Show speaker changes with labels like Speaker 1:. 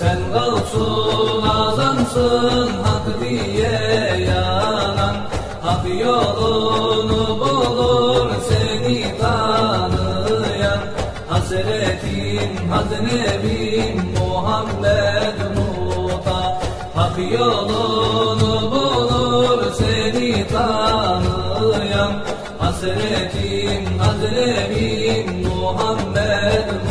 Speaker 1: Sen gavsul azamsın hak diye yanan. Hak yolunu bulur seni tanıyan. Hasretin haznebim Muhammed Muta Hak yolunu bulur seni tanıyan. Hasretin haznebim Muhammed Muta